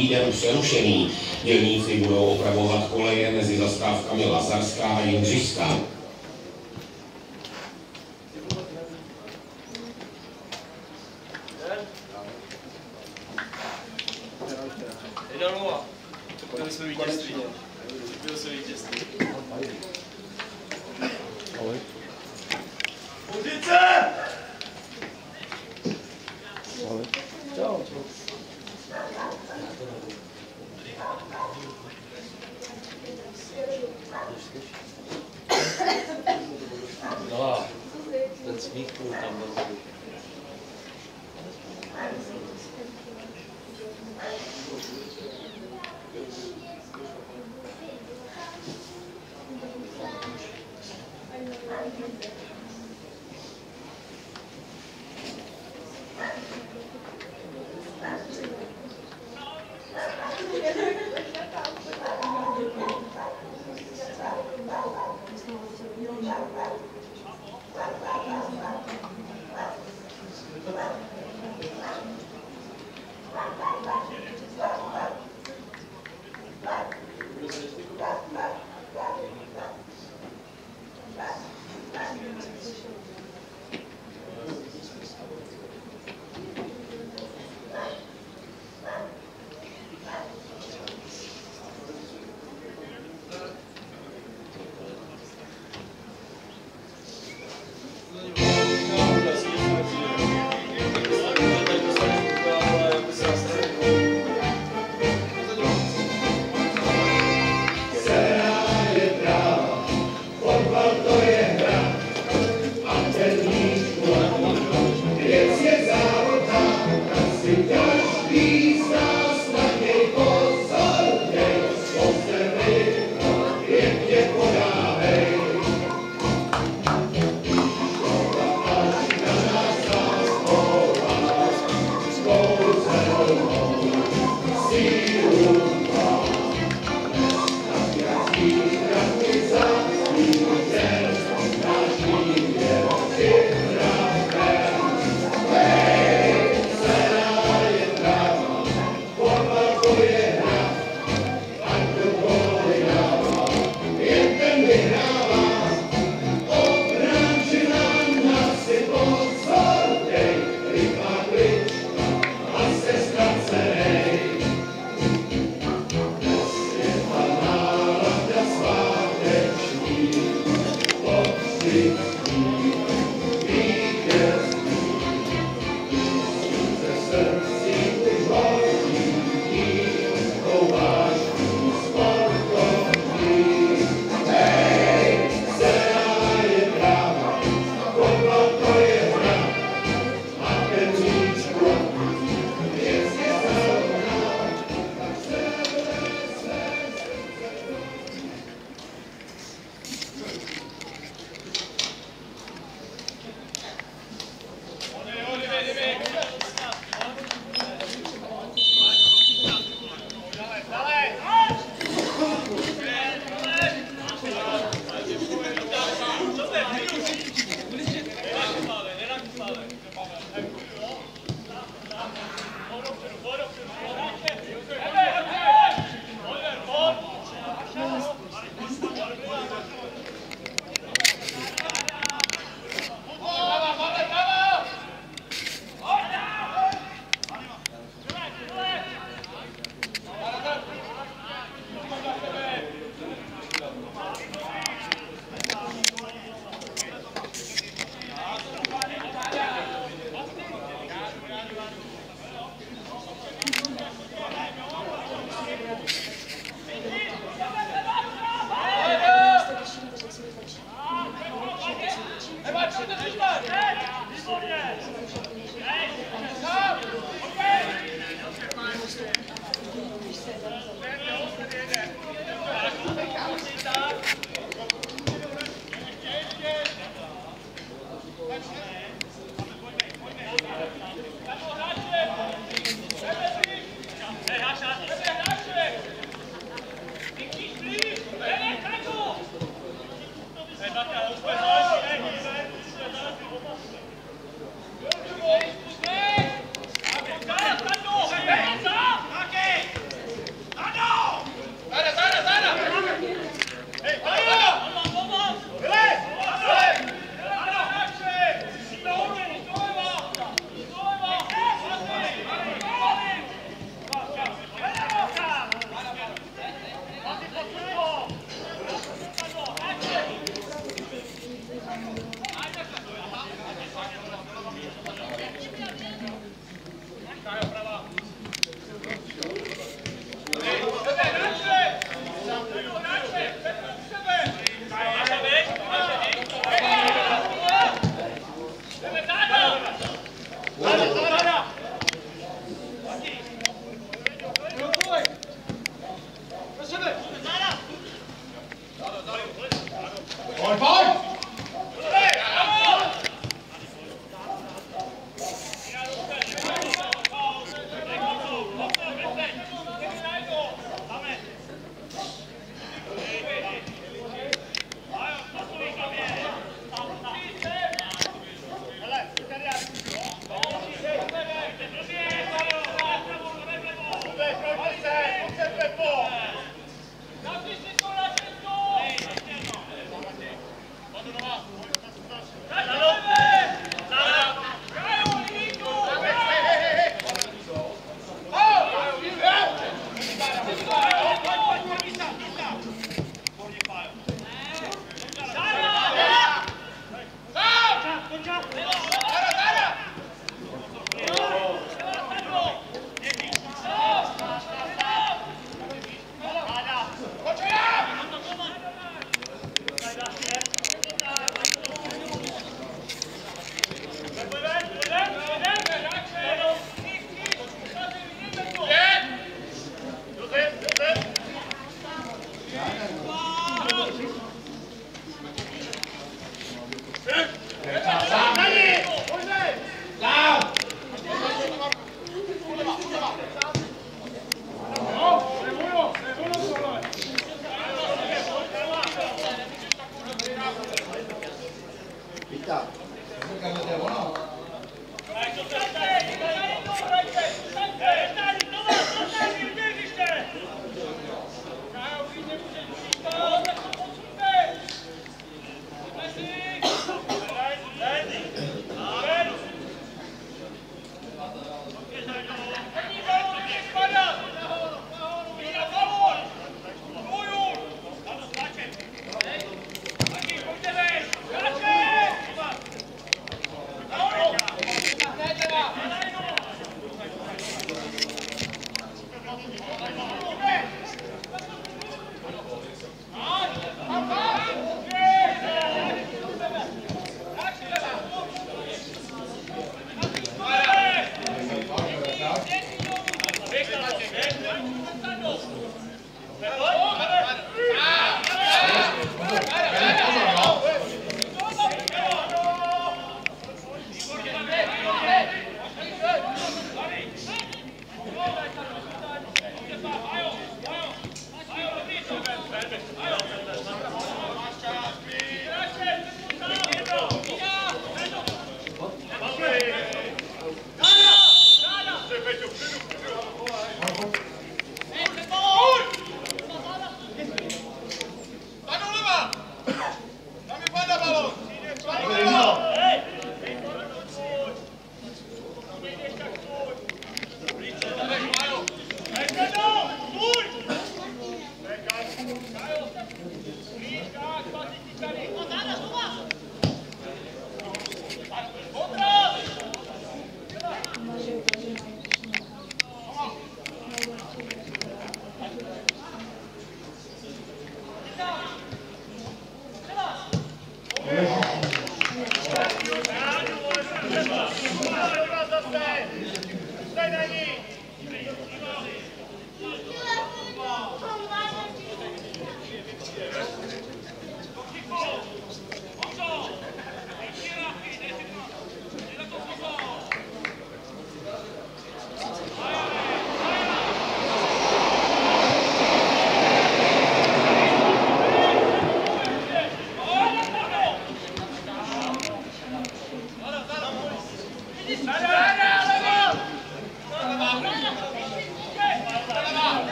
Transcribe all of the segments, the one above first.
týden přerušený. Dělníci budou opravovat koleje mezi zastávkami Lazarská a Jindřišská. Jesus. Carlos de Abón.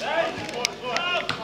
Hey!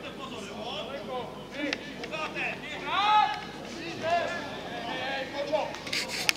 Hey, hey, hey, hey, hey, hey, hey, hey,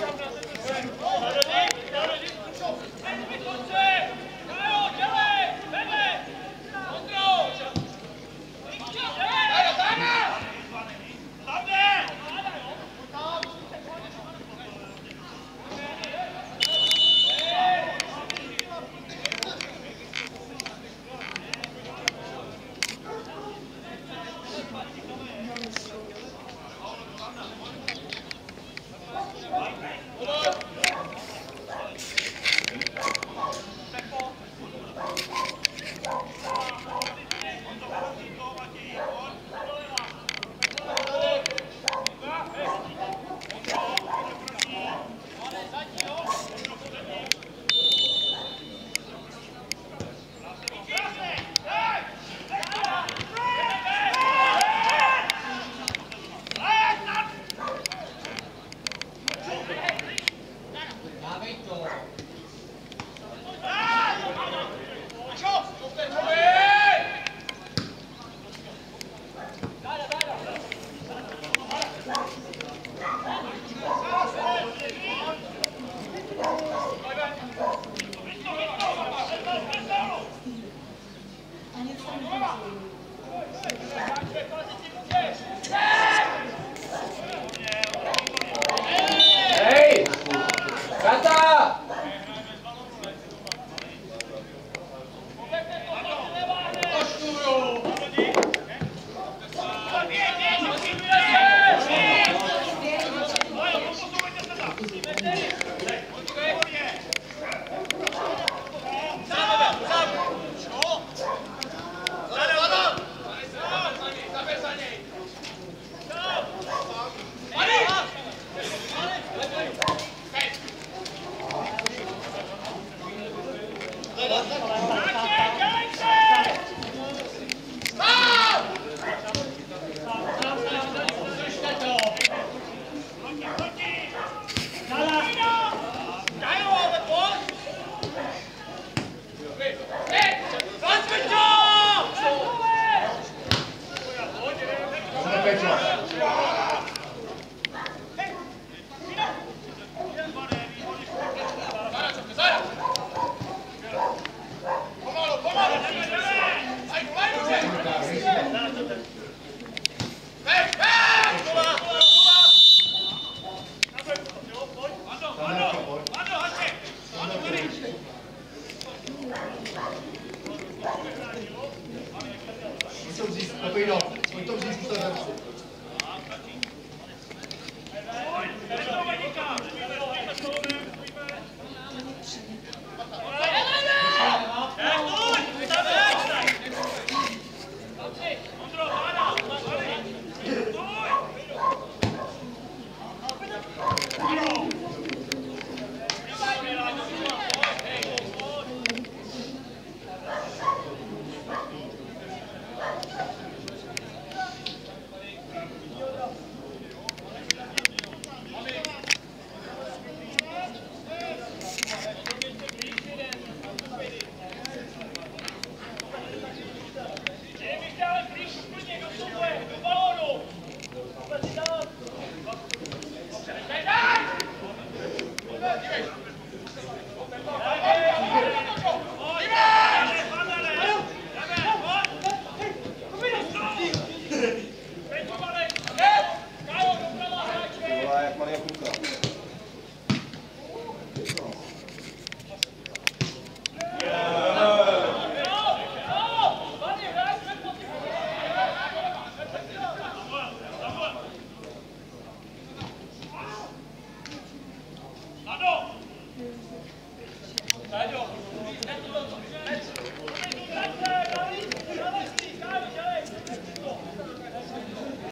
Thank you.